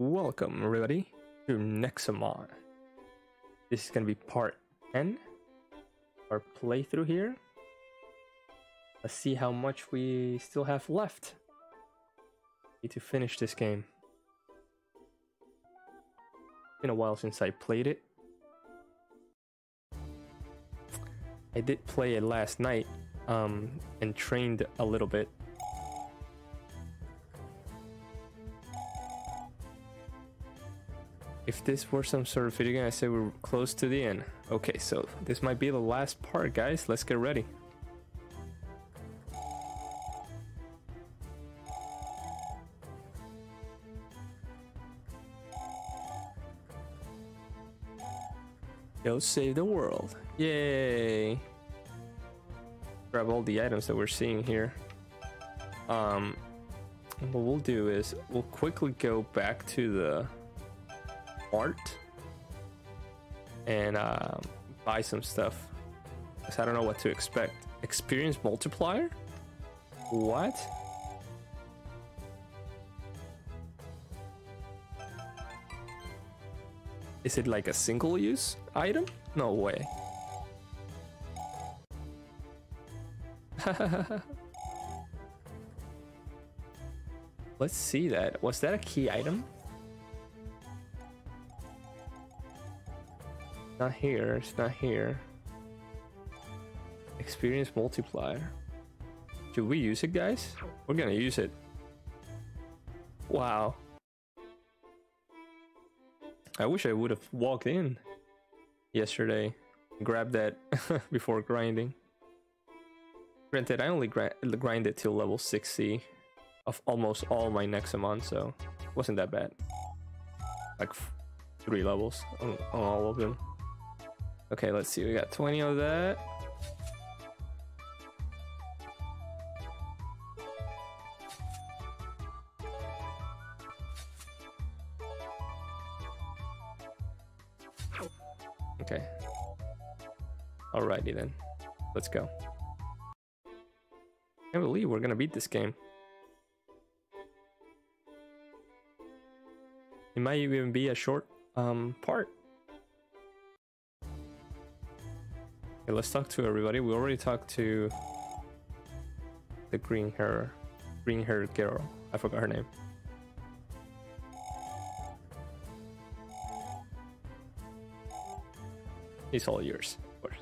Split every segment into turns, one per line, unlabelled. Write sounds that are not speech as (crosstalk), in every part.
Welcome, everybody, to Nexomon. This is gonna be part 10 our playthrough here. Let's see how much we still have left. Need to finish this game. Been a while since I played it. I did play it last night um, and trained a little bit. If this were some sort of video game, I say we're close to the end. Okay, so this might be the last part, guys. Let's get ready. Go save the world. Yay! Grab all the items that we're seeing here. Um, what we'll do is we'll quickly go back to the art and uh, buy some stuff. Cause I don't know what to expect. Experience multiplier? What? Is it like a single use item? No way. (laughs) Let's see that. Was that a key item? Not here, it's not here. Experience multiplier. Should we use it, guys? We're gonna use it. Wow. I wish I would have walked in yesterday, grabbed that (laughs) before grinding. Granted, I only grind grinded till level 60 of almost all my Nexomon, so wasn't that bad. Like three levels on, on all of them. Okay, let's see. We got 20 of that. Okay. Alrighty then. Let's go. I can't believe we're gonna beat this game. It might even be a short um, part. Okay, let's talk to everybody. We already talked to the green hair, green haired girl. I forgot her name. It's all yours, of course.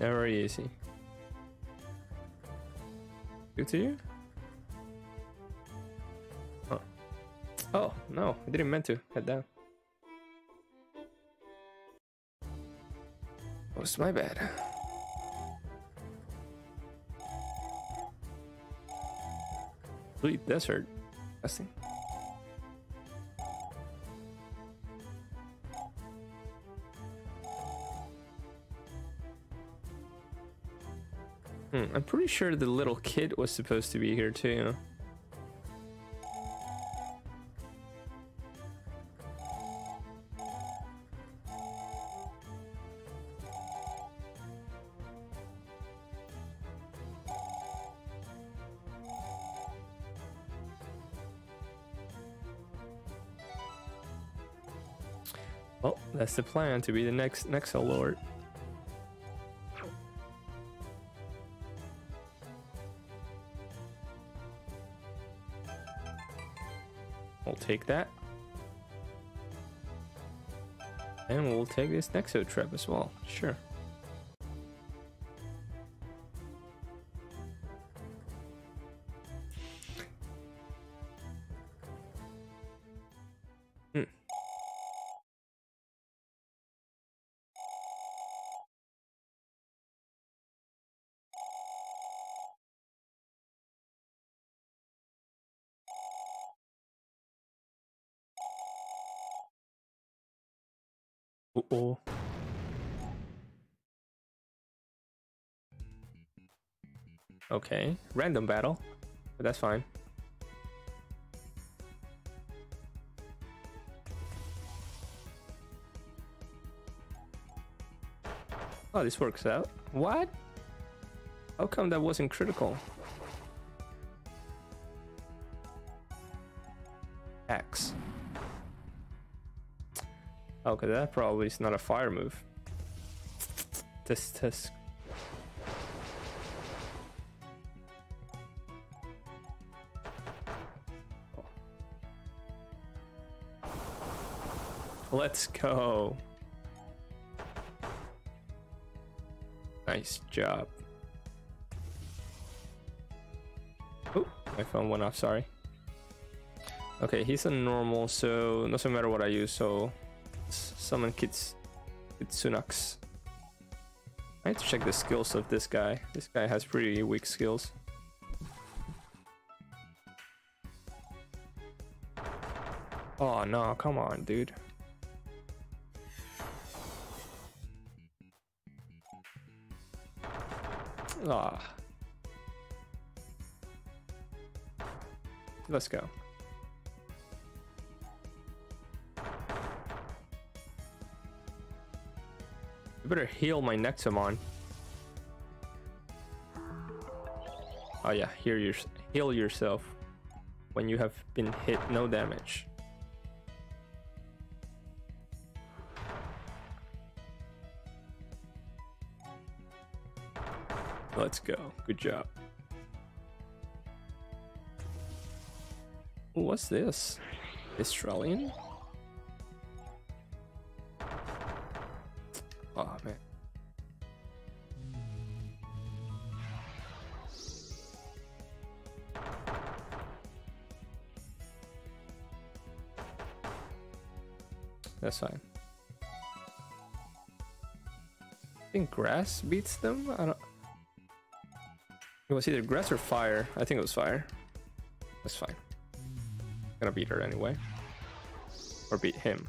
Very easy. Good to you? No, I didn't mean to head down. Oh, it's my bad. Sweet desert. Testing. Hmm, I'm pretty sure the little kid was supposed to be here too. Well, that's the plan to be the next Nexo Lord. We'll take that. And we'll take this Nexo trap as well. Sure. Uh-oh. Okay, random battle, but that's fine. Oh, this works out. What? How come that wasn't critical? X. Okay, that probably is not a fire move. This test. Let's go. Nice job. Oh, my phone went off, sorry. Okay, he's a normal, so doesn't matter what I use, so summon Kits Kitsunax. I need to check the skills of this guy. This guy has pretty weak skills. Oh no, come on, dude. Ah. Let's go. I better heal my Nexomon. Oh yeah, heal, your, heal yourself when you have been hit no damage. Let's go. Good job. What's this? Australian? Oh man. That's fine. I think grass beats them. I don't. It was either grass or fire. I think it was fire. That's fine. Gonna beat her anyway. Or beat him.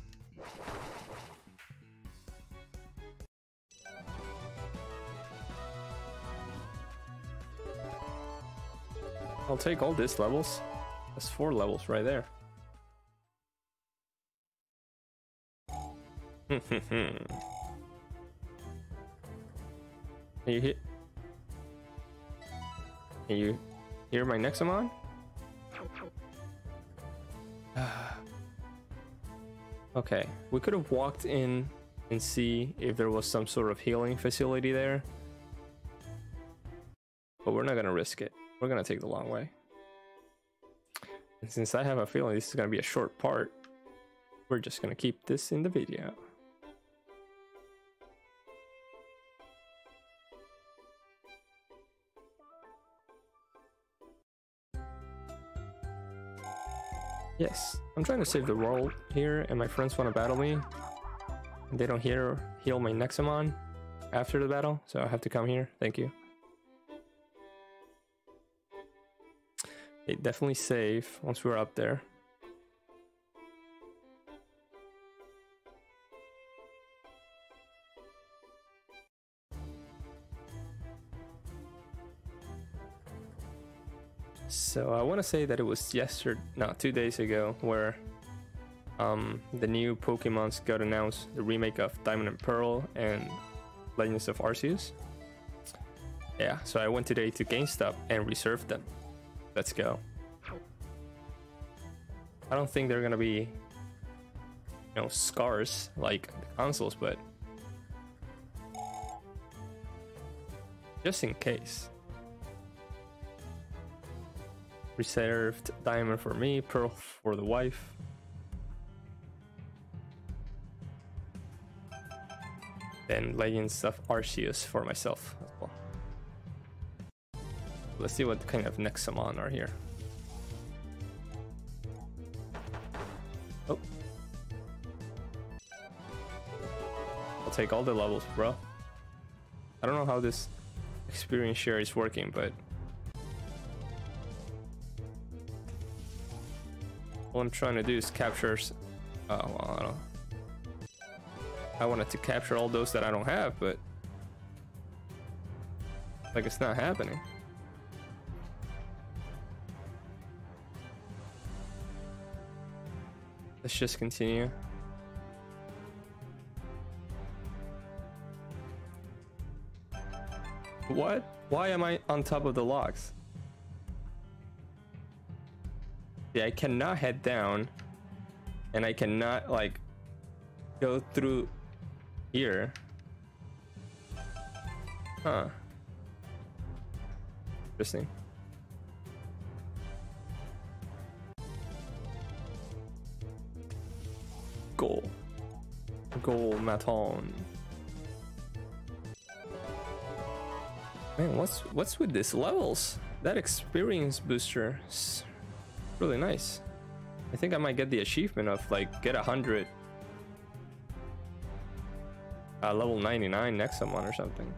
I'll take all these levels. That's four levels right there. you hit can you hear my Nexomon? (sighs) okay, we could have walked in and see if there was some sort of healing facility there. But we're not gonna risk it. We're gonna take the long way. And since I have a feeling this is gonna be a short part, we're just gonna keep this in the video. Yes, I'm trying to save the world here, and my friends want to battle me. They don't hear heal my Nexomon after the battle, so I have to come here. Thank you. They definitely save once we're up there. So I want to say that it was yesterday, no, two days ago, where um, the new Pokemon's got announced the remake of Diamond and Pearl and Legends of Arceus. Yeah, so I went today to GameStop and reserved them. Let's go. I don't think they're gonna be, you know, scars like the consoles, but just in case. Reserved diamond for me, pearl for the wife. Then Legends of Arceus for myself as well. Let's see what kind of next Nexomon are here. Oh. I'll take all the levels, bro. I don't know how this experience share is working, but All I'm trying to do is capture... Oh, well, I don't... I wanted to capture all those that I don't have, but... Like, it's not happening. Let's just continue. What? Why am I on top of the logs? Yeah, I cannot head down. And I cannot, like, go through here. Huh. Interesting. Maton. Man, what's what's with these levels? That experience booster is really nice. I think I might get the achievement of like get a hundred uh, level 99 Nexomon or something.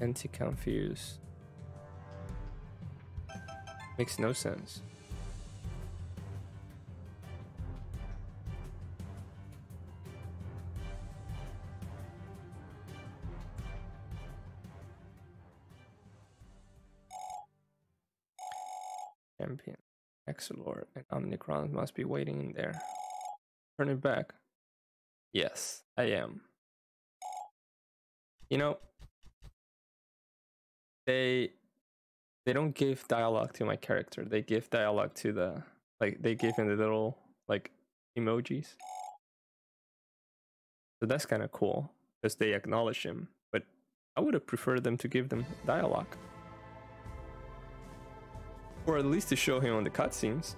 Anti-confuse. Makes no sense. Champion. Exilor and Omnicron must be waiting in there. Turn it back. Yes, I am. You know, they they don't give dialogue to my character. They give dialogue to the like they give him the little like emojis. So that's kind of cool because they acknowledge him. But I would have preferred them to give them dialogue. Or at least to show him on the cutscenes.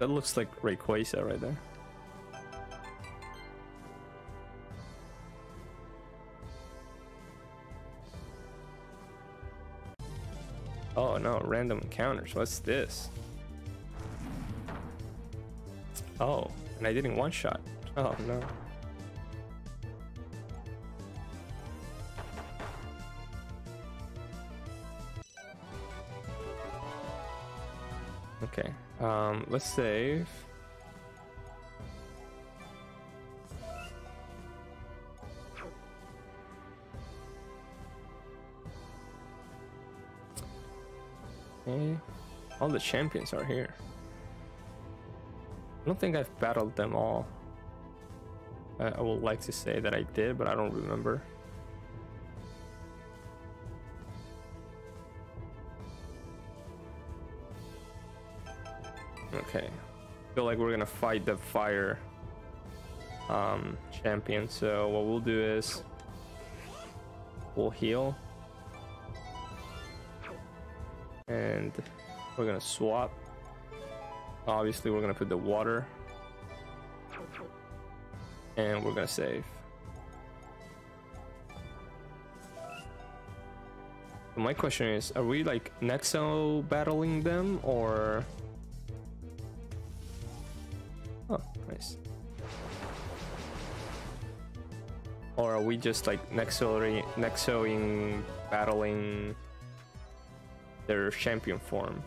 That looks like Rayquaza right there. Oh no, random encounters. What's this? Oh, and I didn't one shot. Oh no. Um, let's save. Okay, all the champions are here. I don't think I've battled them all. I, I would like to say that I did, but I don't remember. Feel like we're gonna fight the fire um, champion. So what we'll do is we'll heal. And we're gonna swap. Obviously we're gonna put the water. And we're gonna save. My question is, are we like Nexo battling them or are we just like Nexo Nexoing battling their champion form?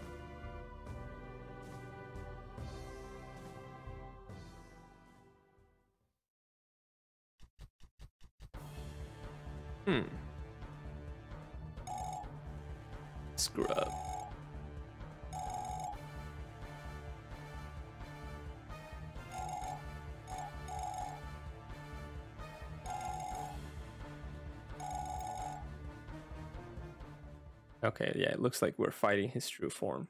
Looks like we're fighting his true form.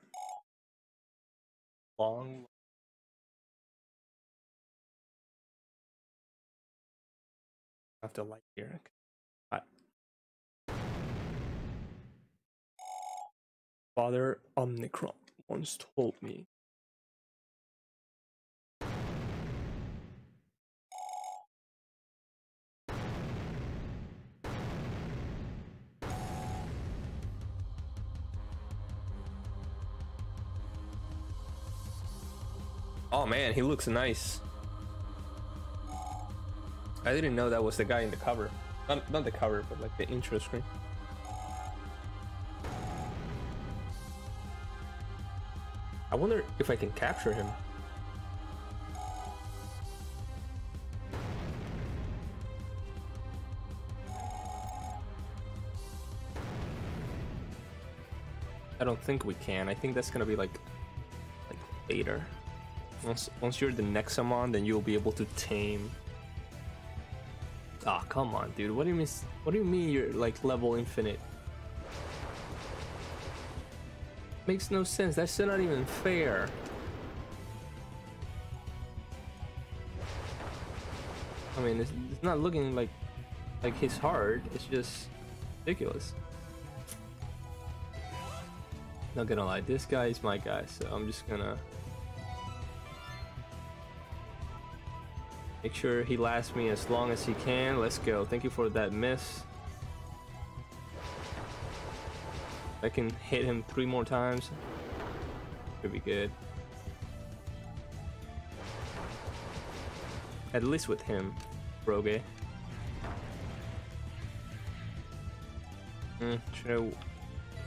He looks nice. I didn't know that was the guy in the cover. Not, not the cover, but like the intro screen. I wonder if I can capture him. I don't think we can. I think that's gonna be like, like later. Once once you're the Nexomon, then you'll be able to tame. Ah, oh, come on, dude. What do you mean? What do you mean you're like level infinite? Makes no sense. That's still not even fair. I mean, it's, it's not looking like like his hard. It's just ridiculous. Not gonna lie, this guy is my guy, so I'm just gonna make sure he lasts me as long as he can. Let's go. Thank you for that miss. I can hit him three more times. Should be good. At least with him, Rogue. Hmm, should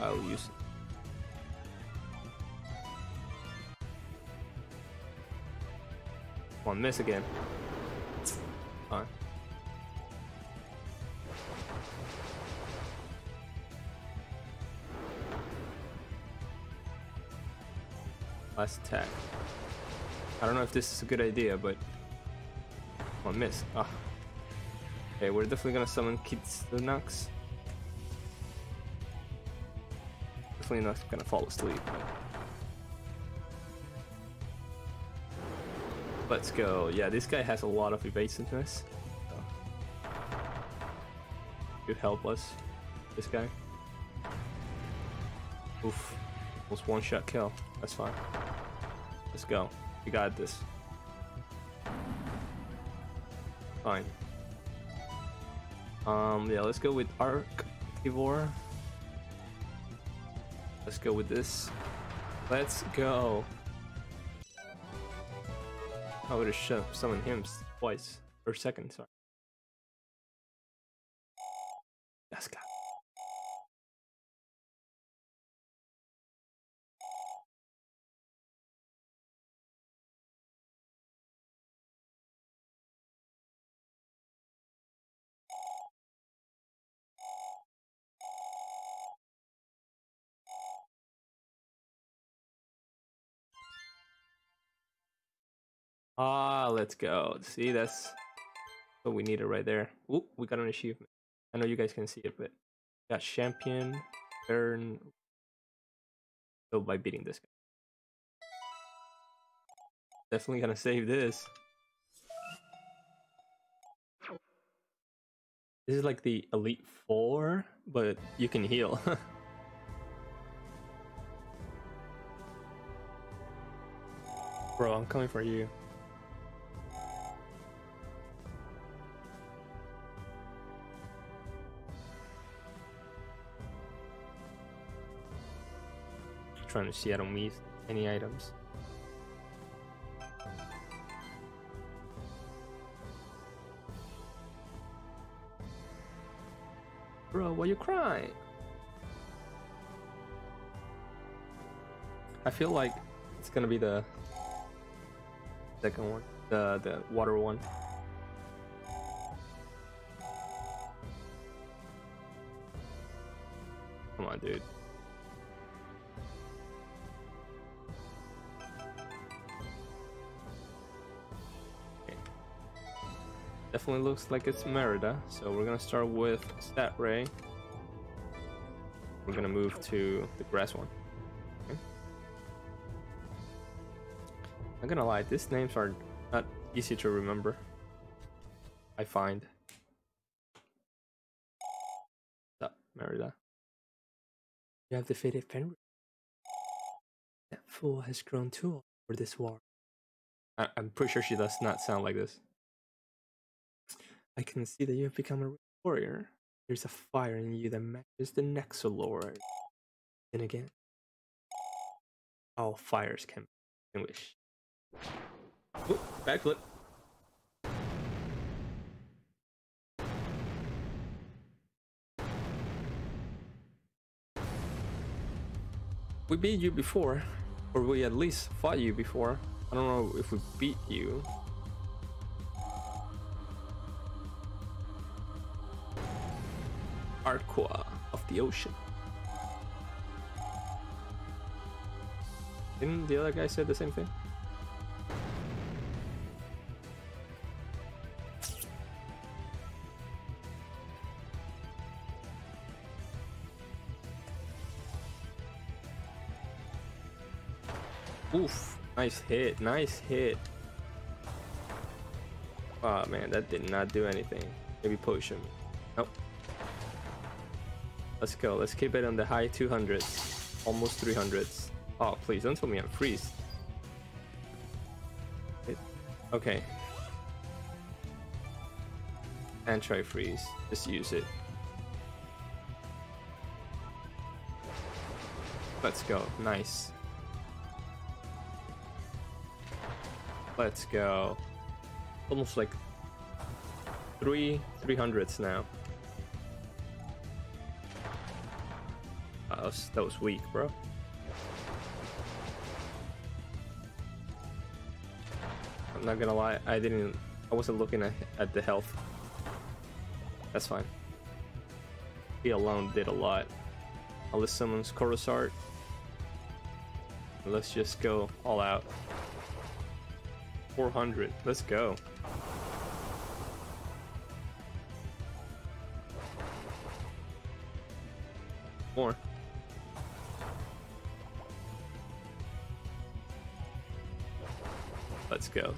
I? I'll use it? One miss again. Last attack. I don't know if this is a good idea, but one miss. Ah. Okay, we're definitely gonna summon Kitsunax. Definitely not gonna fall asleep. Let's go. Yeah, this guy has a lot of evasiveness. So. Could help us. This guy. Oof. Almost one shot kill. That's fine. Let's go. We got this. Fine. Um, yeah, let's go with Arc Ivor. Let's go with this. Let's go. I would have summoned him twice. Or second, sorry. God. Ah, let's go. See, that's what we needed right there. Oop, we got an achievement. I know you guys can see it, but got champion, turn. So by beating this guy. Definitely gonna save this. This is like the Elite Four, but you can heal. (laughs) Bro, I'm coming for you. Trying to see I don't miss any items. Bro, why you crying? I feel like it's gonna be the second one, the the water one. Definitely looks like it's Merida, so we're gonna start with Stat Ray. We're gonna move to the grass one. Okay. I'm gonna lie, these names are not easy to remember. I find. Up, Merida? You have defeated Fenrir. That fool has grown too old for this war. I I'm pretty sure she does not sound like this. I can see that you have become a warrior. There's a fire in you that matches the Nexolord. Then again, all fires can be extinguished. Oop, backflip. We beat you before. Or we at least fought you before. I don't know if we beat you. Arqua of the ocean. Didn't the other guy say the same thing? Oof, nice hit, nice hit. Oh man, that did not do anything. Maybe potion. Nope. Let's go, let's keep it on the high 200s. Almost 300s. Oh, please, don't tell me I'm freeze. Okay. Anti-freeze, just use it. Let's go, nice. Let's go. Almost like three 300s now. Was, that was weak, bro. I'm not gonna lie, I didn't, I wasn't looking at, at the health. That's fine. He alone did a lot. Unless someone's Chorusart. Let's just go all out. 400. Let's go.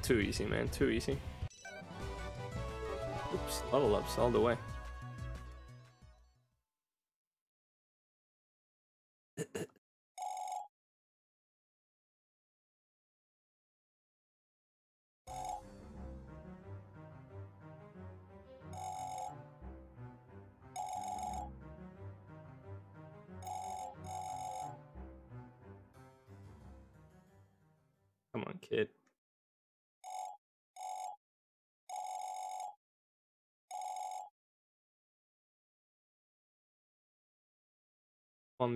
Too easy, man. Too easy. Oops. Level ups all the way.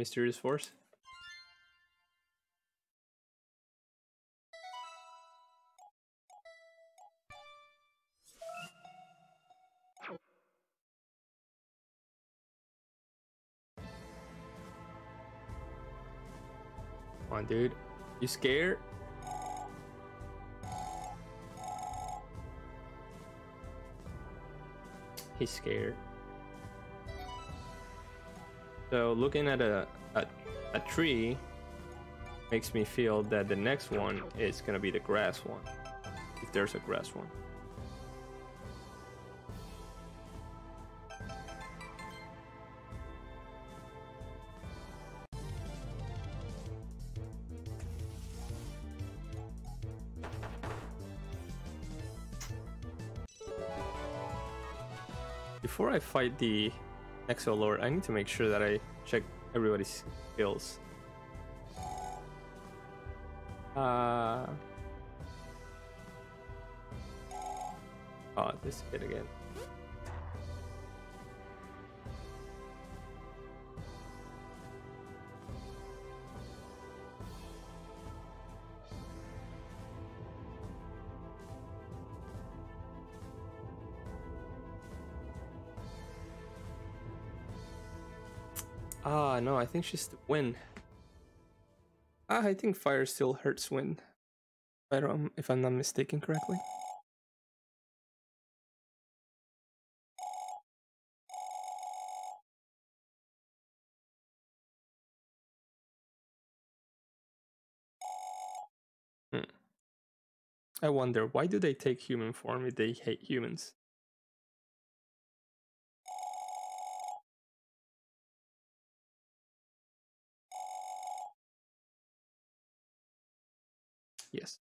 Mysterious Force. Come on, dude. You scared? He's scared. So looking at a, a, a tree makes me feel that the next one is gonna be the grass one. If there's a grass one. Before I fight the Exo Lord, I need to make sure that I check everybody's skills. Uh... Oh, this again. No, I think she's the wind. Ah, I think fire still hurts win. I don't, if I'm not mistaken correctly. Hmm. I wonder, why do they take human form if they hate humans? Yes.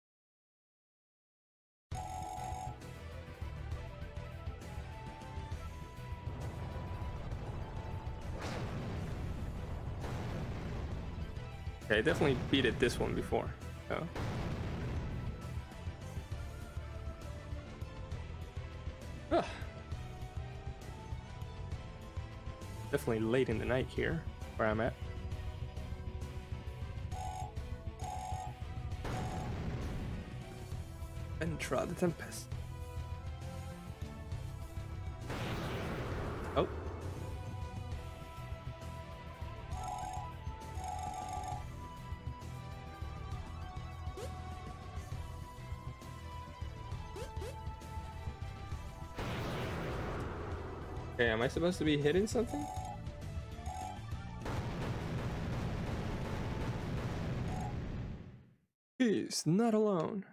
Okay, I definitely beat it this one before. So. Definitely late in the night here, where I'm at. Entra the Tempest. Oh. Okay, am I supposed to be hitting something? He's not alone.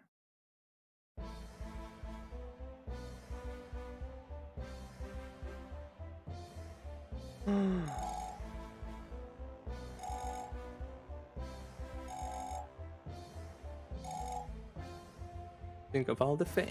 Think of all the fans.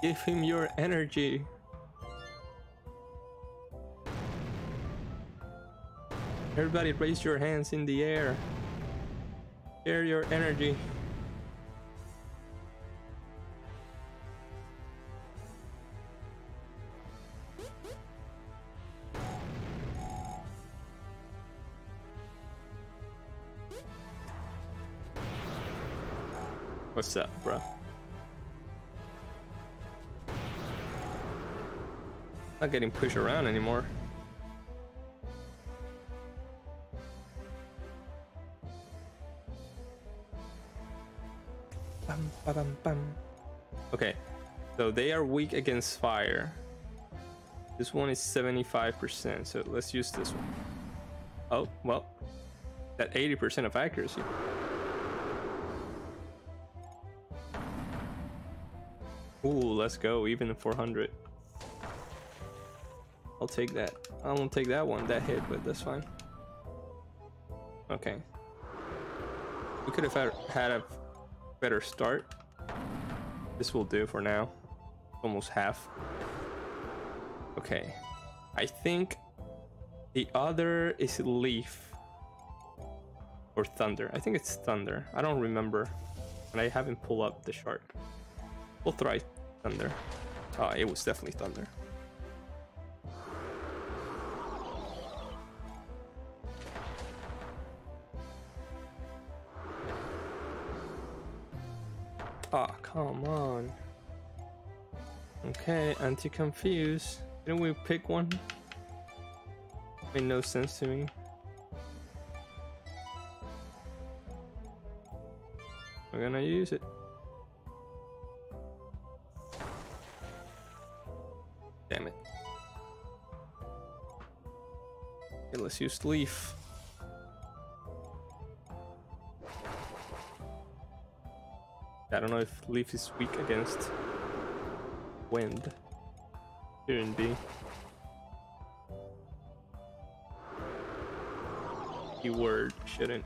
Give him your energy. Everybody raise your hands in the air. Share your energy. What's up, bro? Not getting pushed around anymore. Bum, bum, bum. Okay, so they are weak against fire. This one is 75%, so let's use this one. Oh, well, that 80% of accuracy. Ooh, let's go, even the 400. I'll take that. I won't take that one, that hit, but that's fine. Okay. We could have had, a better start. This will do for now. Almost half. Okay. I think the other is Leaf. Or Thunder. I think it's Thunder. I don't remember. And I haven't pulled up the chart. We'll try Thunder. Ah, it was definitely Thunder. Ah, come on. Okay, anti-confuse. Didn't we pick one? Made no sense to me. We're gonna use it. Let's use leaf. I don't know if Leaf is weak against wind. Shouldn't be. Keyword shouldn't.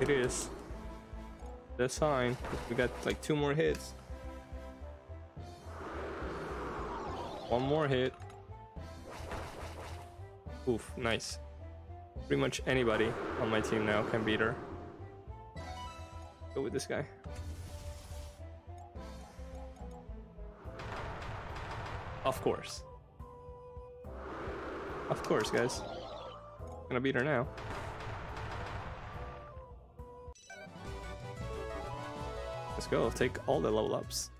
It is. That's fine. We got like two more hits. One more hit. Oof, nice. Pretty much anybody on my team now can beat her. Go with this guy. Of course. Of course, guys. Gonna beat her now. Let's go, take all the level ups.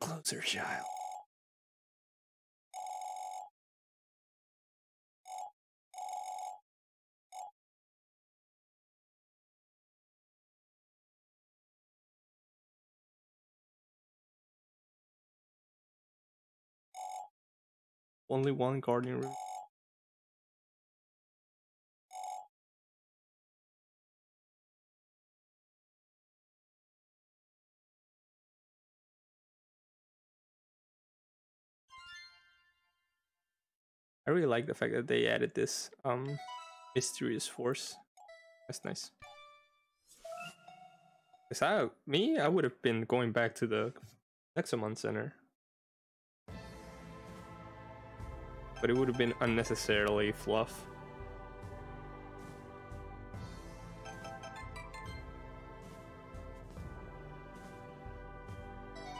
Closer, child. Only one guardian I really like the fact that they added this um mysterious force. That's nice. Cause I me, I would have been going back to the Nexomon Center. But it would have been unnecessarily fluff.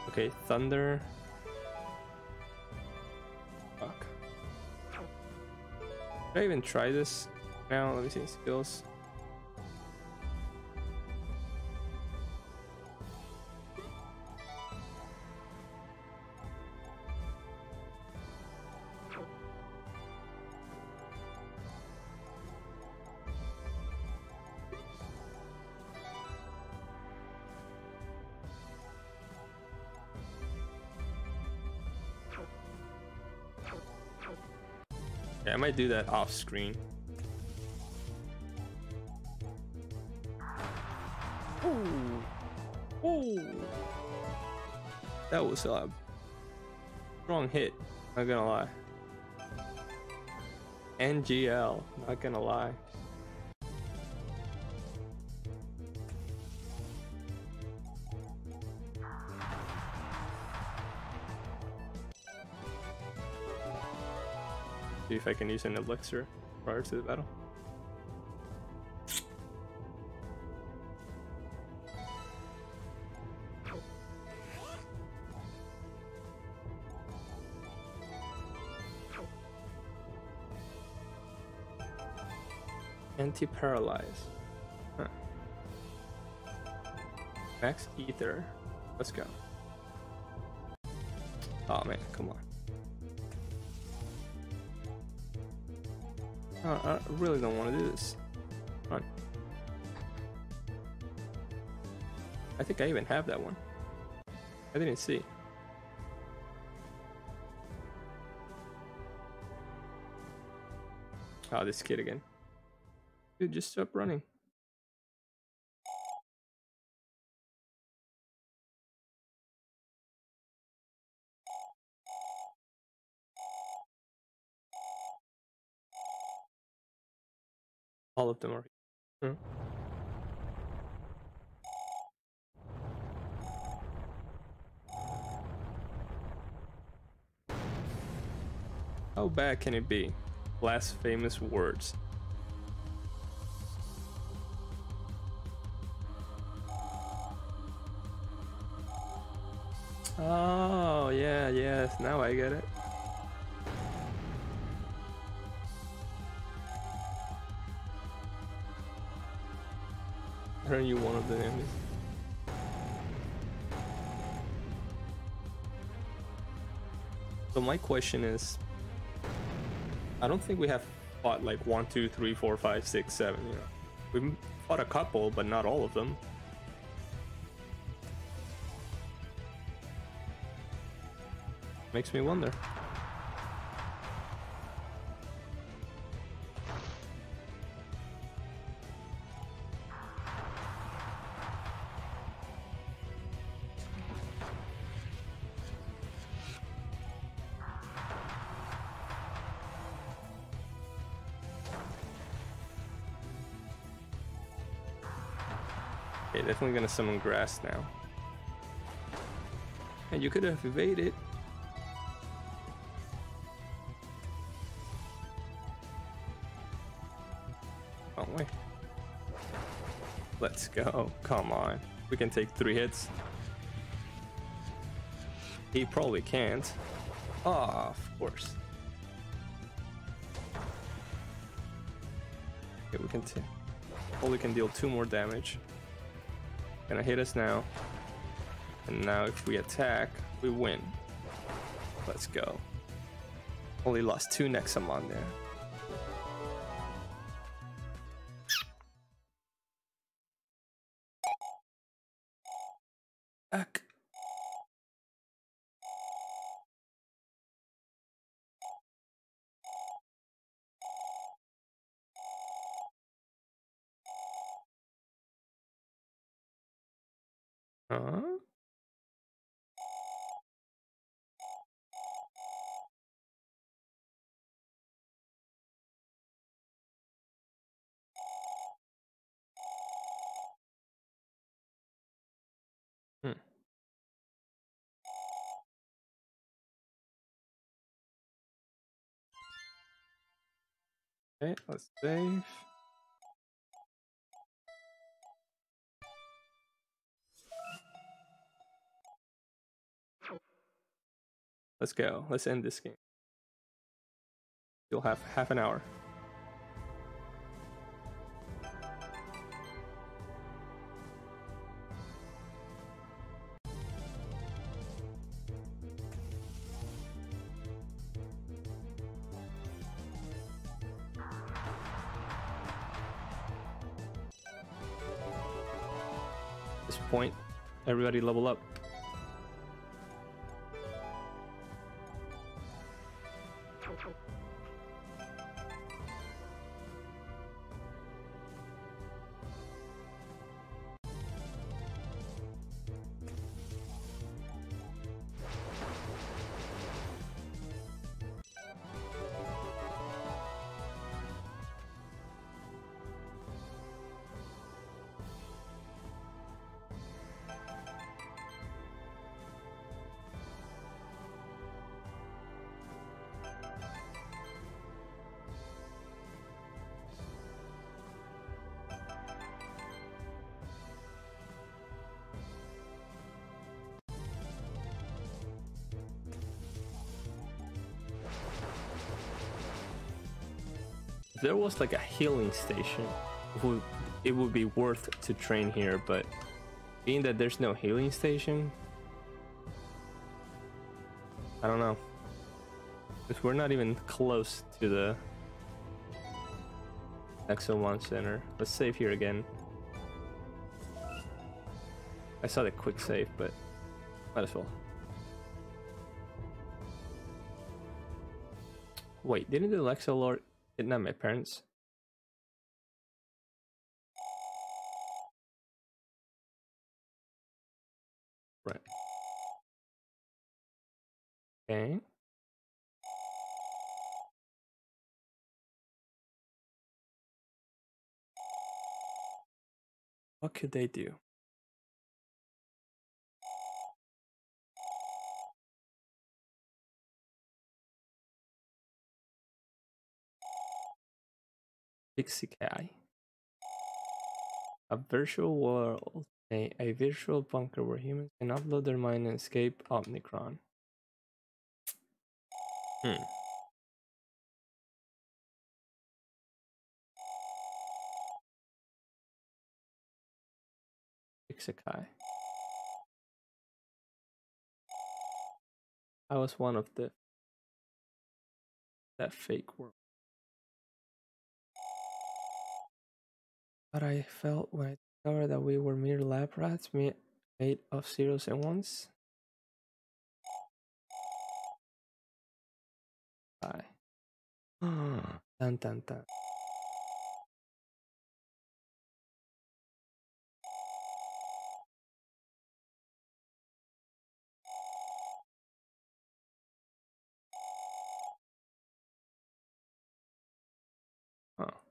Okay, Thunder. Should I even try this now? Let me see skills. Yeah, I might do that off screen. Ooh. Ooh. That was a strong hit, not gonna lie. NGL, not gonna lie. If I can use an elixir prior to the battle. Anti-paralyze. Huh. Max ether. Let's go. Oh man, come on. Oh, I really don't want to do this. Come on. I think I even have that one. I didn't see. Oh, this kid again. Dude, just stop running. Of them are. Hmm. How bad can it be? Last famous words. Oh, yeah, yes, now I get it. Turn you one of the enemies. So my question is, I don't think we have fought like one, two, three, four, five, six, seven. You know, we fought a couple, but not all of them. Makes me wonder. Gonna summon grass now. And you could have evaded. Oh wait. Let's go. Come on. We can take three hits. He probably can't. Ah, of course. Okay, we can. Probably can deal two more damage. Gonna hit us now. And now if we attack, we win. Let's go. Only lost two Nexomon there. Huh? Hmm. Okay, let's save. Let's go. Let's end this game. You'll have half an hour. this point, everybody level up. There was like a healing station, it would, be worth to train here, but being that there's no healing station, I don't know. Because we're not even close to the Exo One Center. Let's save here again. I saw the quick save, but might as well. Wait, didn't the Nexolord kidnap my parents? Right. Okay. What could they do? Pixie A virtual world, a, a virtual bunker where humans can upload their mind and escape Omnicron. Hmm. Isekai. I was one of the that fake world. But I felt when I discovered that we were mere lab rats made of zeros and ones. Bye. dun dun dun. Huh.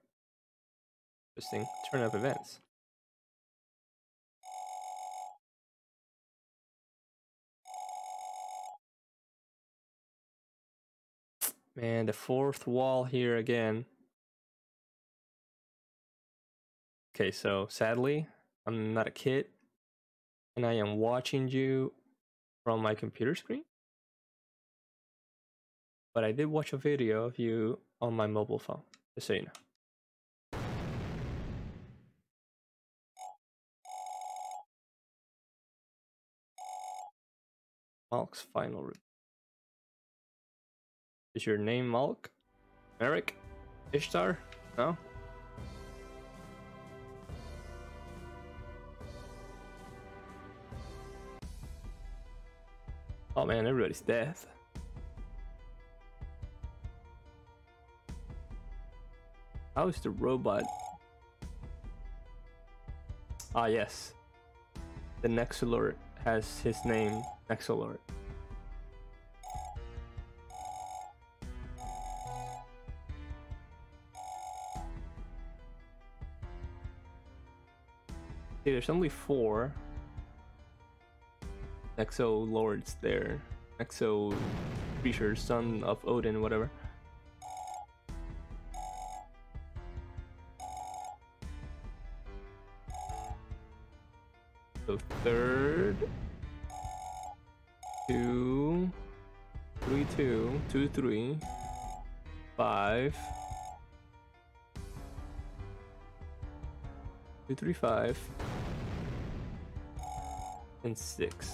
Interesting turn of events. Man, the fourth wall here again. Okay, so sadly, I'm not a kid, and I am watching you from my computer screen. But I did watch a video of you on my mobile phone, just so you know. Malk's final. Is your name Malk? Merrick? Ishtar? No? Oh man, everybody's dead. How is the robot? Ah yes. The Nexolord has his name Excellent. Okay, there's only four Exo lords there. Exo creature, son of Odin, whatever. So third two, two, three, five, two, three, five, and six.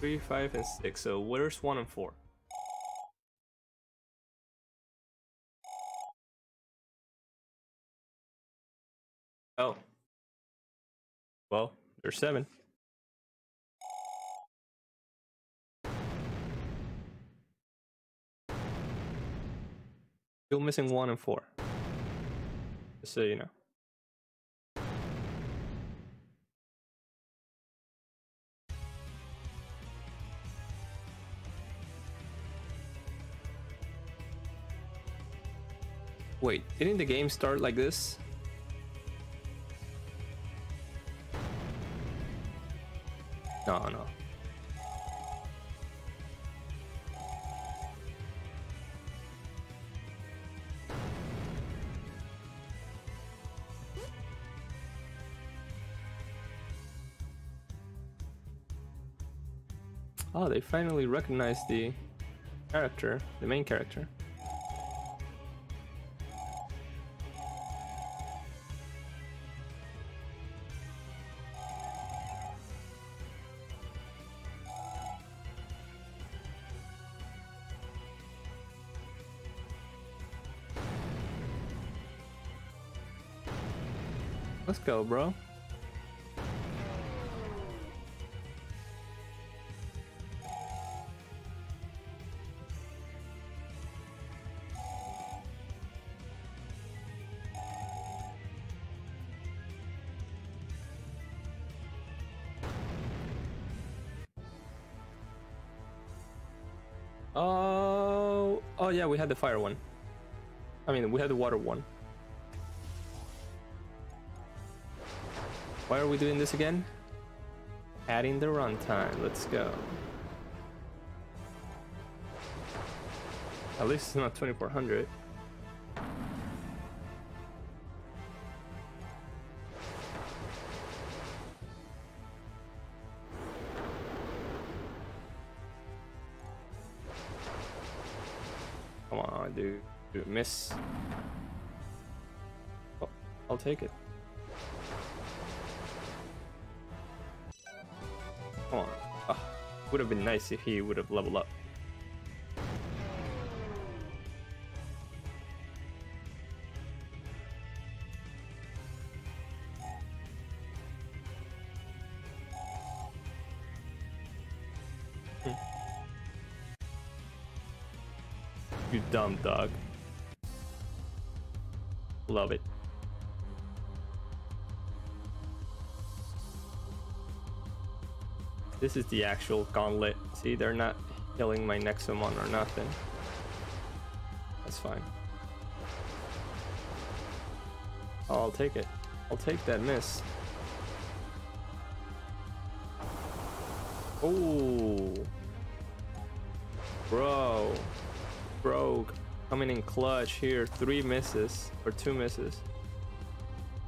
Three, five, and six. So where's one and four? Oh. Well, there's seven. Still missing one and four. Just so you know. Wait, didn't the game start like this? They finally recognize the character, the main character. Let's go, bro. Oh, oh yeah, we had the fire one. I mean, we had the water one. Why are we doing this again? Adding the runtime. Let's go. At least it's not 2400. Take it. Come on. Ah, would have been nice if he would have leveled up. Hmm. You dumb dog. This is the actual gauntlet. See, they're not killing my Nexomon or nothing. That's fine. Oh, I'll take it. I'll take that miss. Oh. Bro. Bro. Coming in clutch here. Three misses. Or two misses.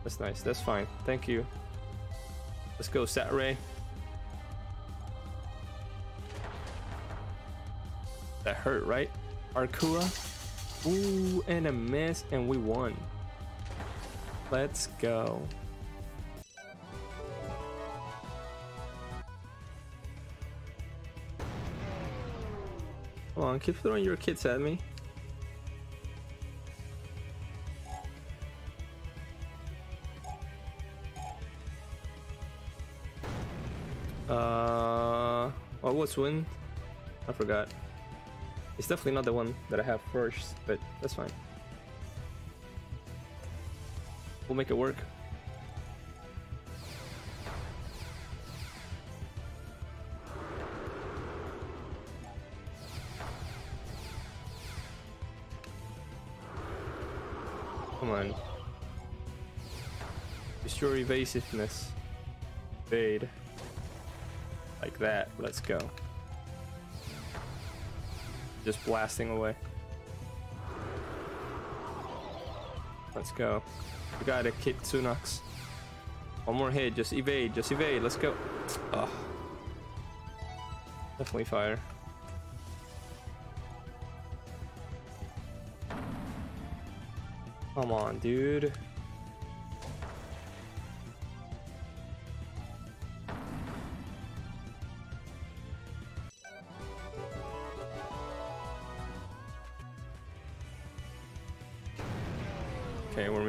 That's nice. That's fine. Thank you. Let's go, Saturday. Hurt, right? Arcura. Ooh, and a miss, and we won. Let's go. Come on, keep throwing your kits at me. Uh, what was win? I forgot. It's definitely not the one that I have first, but that's fine. We'll make it work. Come on. Your evasiveness. Fade. Like that. Let's go. Just blasting away. Let's go. We got a Kitsunax. One more hit, just evade, just evade, let's go. Definitely fire. Come on, dude.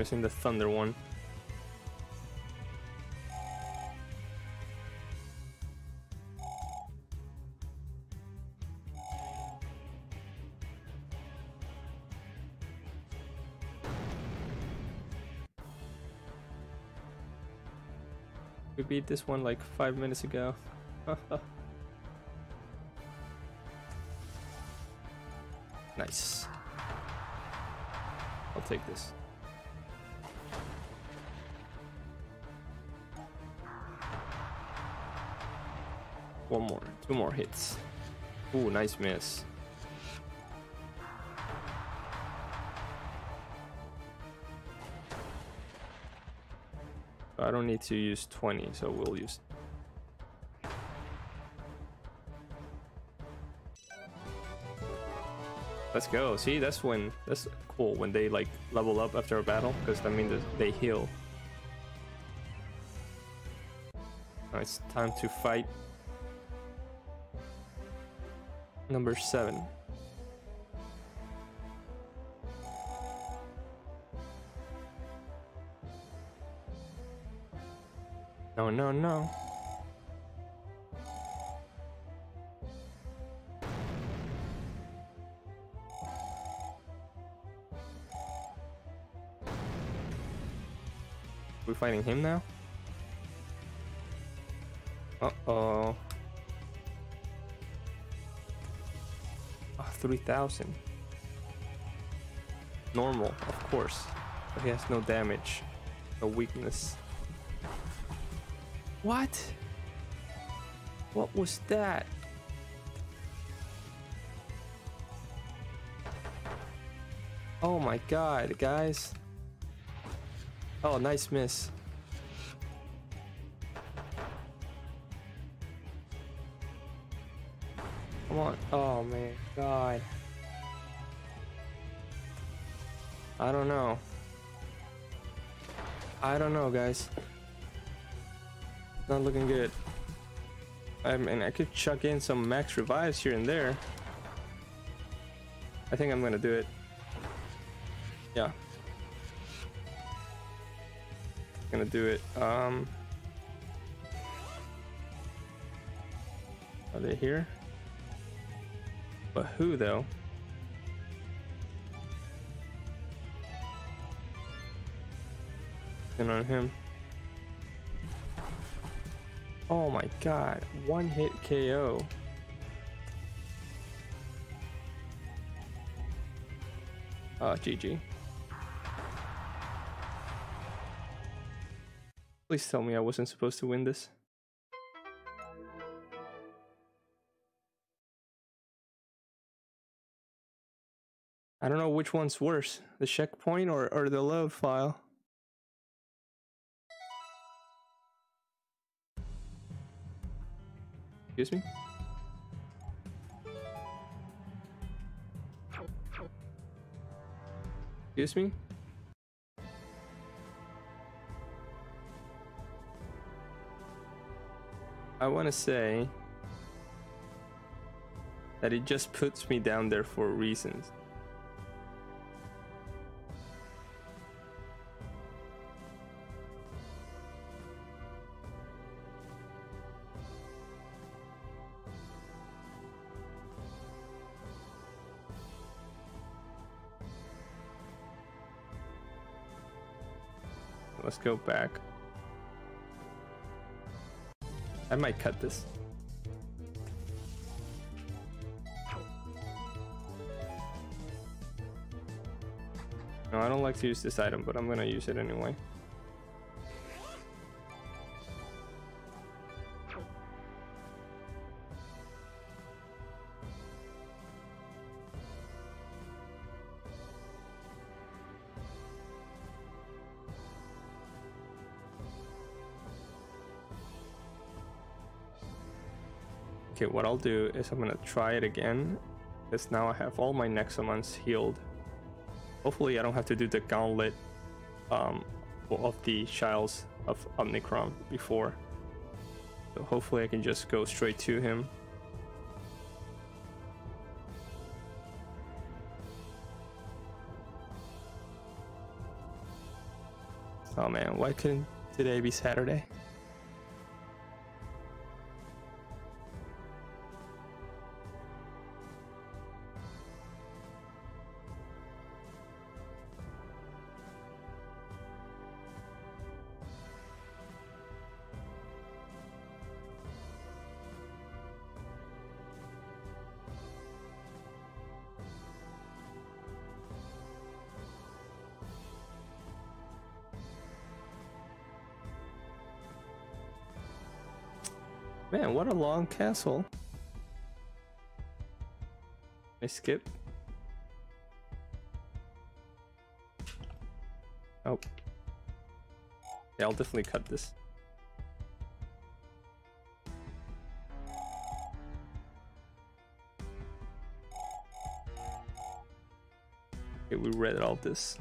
Missing the thunder one. We beat this one like five minutes ago. (laughs) nice. I'll take this. One more, two more hits. Ooh, nice miss. I don't need to use 20, so we'll use... Let's go. See, that's when... That's cool, when they, like, level up after a battle, because that means they heal. Now it's time to fight. Number 7. No, no, no. We're fighting him now? Uh-oh. 3,000. Normal, of course. But he has no damage. No weakness. What? What was that? Oh my god, guys. Oh, nice miss. Come on. Oh man, god. I don't know. I don't know, guys. Not looking good. I mean, I could chuck in some max revives here and there. I think I'm gonna do it. Yeah. Gonna do it. Um. Are they here? But who though? And on him. Oh my god, one hit KO. Uh, ah, GG. Please tell me I wasn't supposed to win this. I don't know which one's worse, the checkpoint or, or the love file. Excuse me? Excuse me? I want to say that it just puts me down there for reasons. Let's go back. I might cut this. No, I don't like to use this item, but I'm gonna use it anyway. Okay, what I'll do is I'm gonna try it again. Because now I have all my Nexomons healed. Hopefully I don't have to do the gauntlet um, of the Shiles of Omnicron before. So hopefully I can just go straight to him. Oh man, why couldn't today be Saturday? Long castle. I skip. Oh. Yeah, I'll definitely cut this. Okay, we read all this.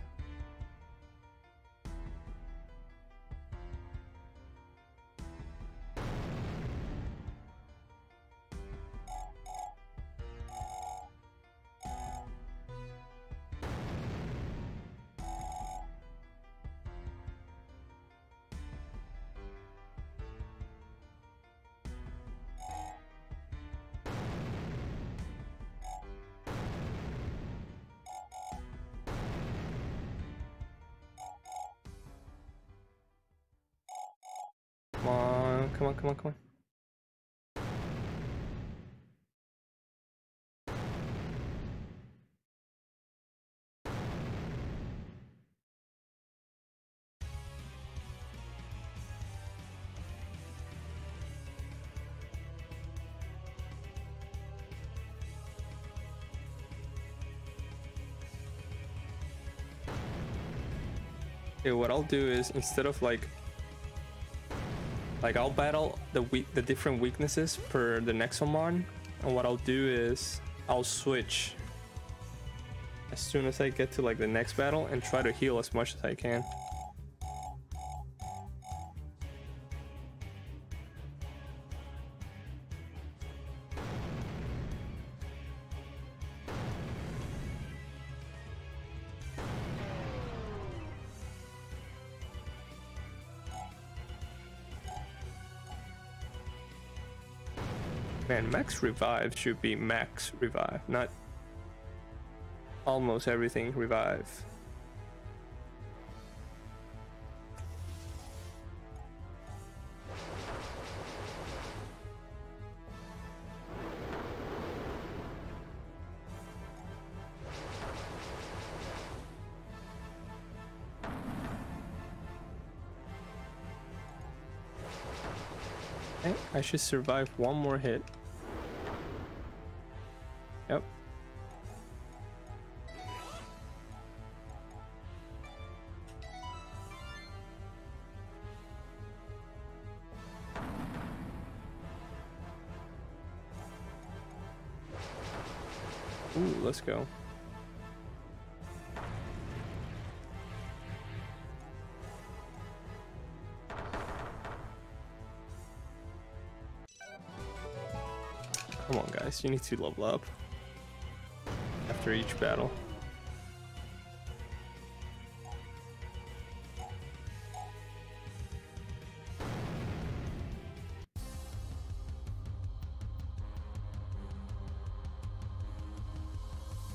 Come on, come on, come on. Okay, what I'll do is instead of like like I'll battle the the different weaknesses per the next Nexomon, and what I'll do is I'll switch as soon as I get to like the next battle and try to heal as much as I can. Revive should be max revive, not almost everything revive. I should survive one more hit. Yep. Ooh, let's go. Come on, guys, you need to level up after each battle.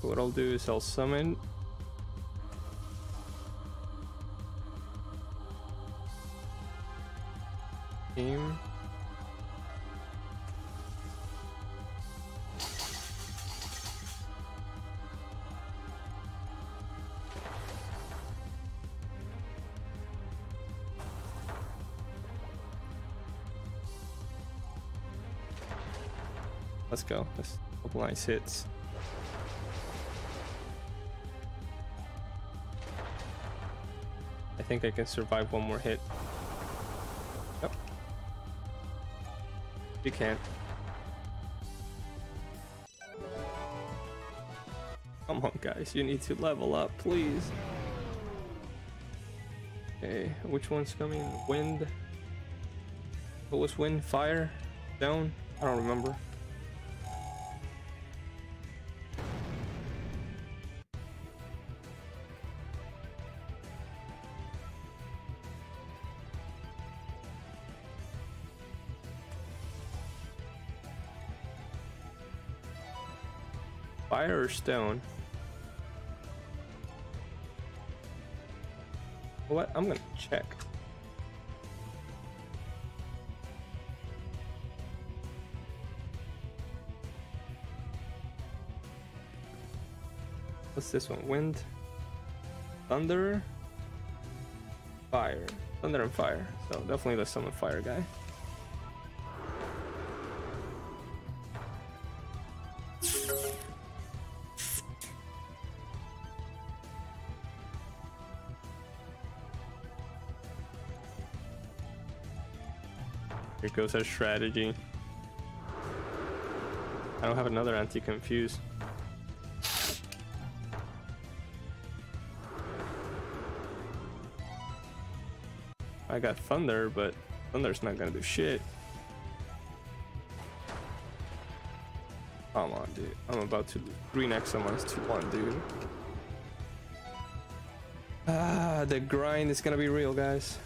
What I'll do is I'll summon go. That's a couple nice hits. I think I can survive one more hit. Yep. You can't. Come on, guys. You need to level up, please. Okay, which one's coming? Wind? What was wind? Fire? Down? I don't remember. Fire or stone? What? I'm gonna check. What's this one? Wind? Thunder? Fire. Thunder and fire. So definitely the summon fire guy. Goes our strategy. I don't have another anti-confuse. I got Thunder, but Thunder's not gonna do shit. Come on, dude. I'm about to Green X someone's 2-1, dude. Ah, the grind is gonna be real, guys.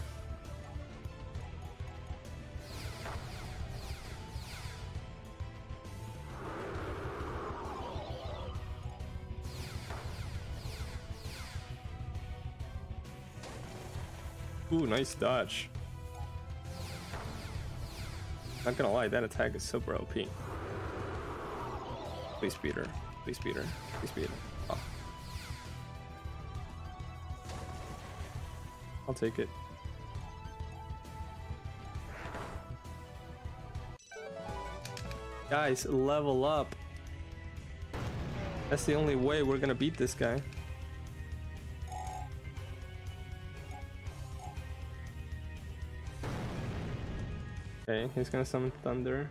Nice dodge. Not gonna lie, that attack is super OP. Please beat her. Please beat her. Please beat her. Oh. I'll take it. Guys, level up. That's the only way we're gonna beat this guy. Okay, he's gonna summon thunder.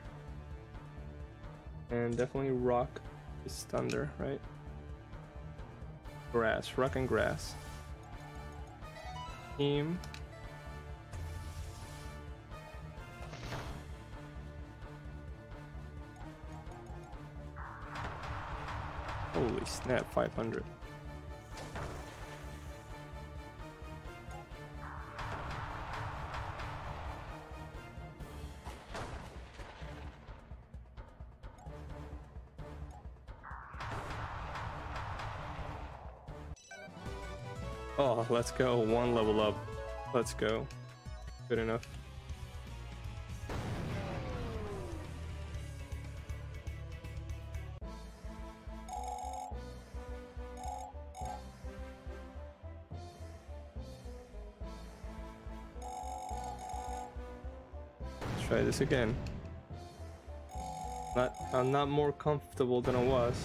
And definitely rock is thunder, right? Grass, rock and grass. Team. Holy snap, 500. Oh, let's go. One level up. Let's go. Good enough. Let's try this again. Not, I'm not more comfortable than I was.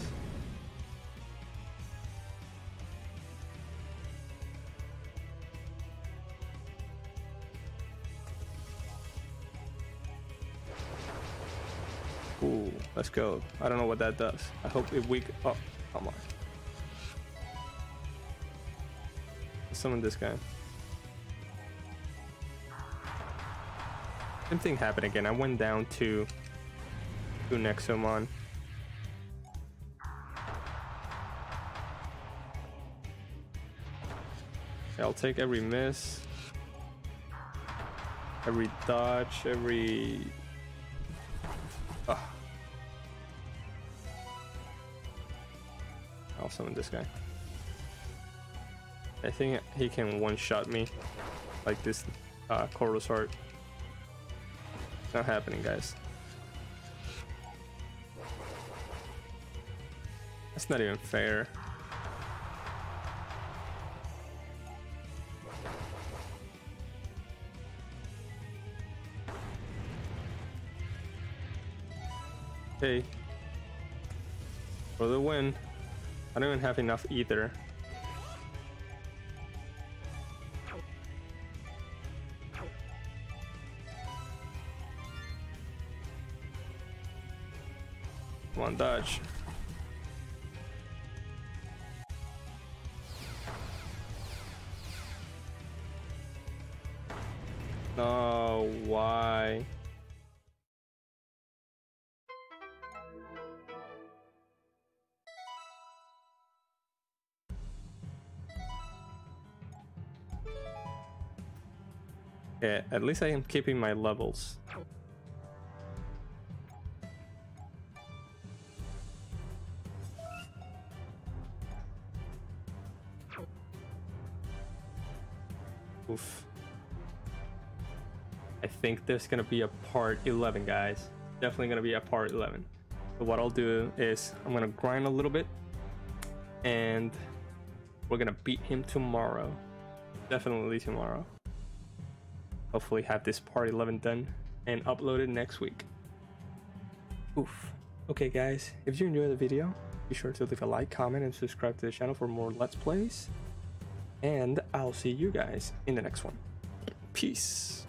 Go. I don't know what that does. I hope if we... Oh, come on. Summon this guy. Same thing happened again. I went down to... To Nexomon. I'll take every miss. Every dodge, every I'll summon this guy. I think he can one-shot me like this uh. It's not happening, guys. That's not even fair. I don't even have enough either. One dodge.
At least I am keeping my levels. Oof. I think there's gonna be a part 11, guys. Definitely gonna be a part 11. So what I'll do is I'm gonna grind a little bit, and we're gonna beat him tomorrow. Definitely tomorrow. Hopefully have this part 11 done and uploaded next week. Oof. Okay guys, if you enjoyed the video, be sure to leave a like, comment, and subscribe to the channel for more Let's Plays. And I'll see you guys in the next one. Peace.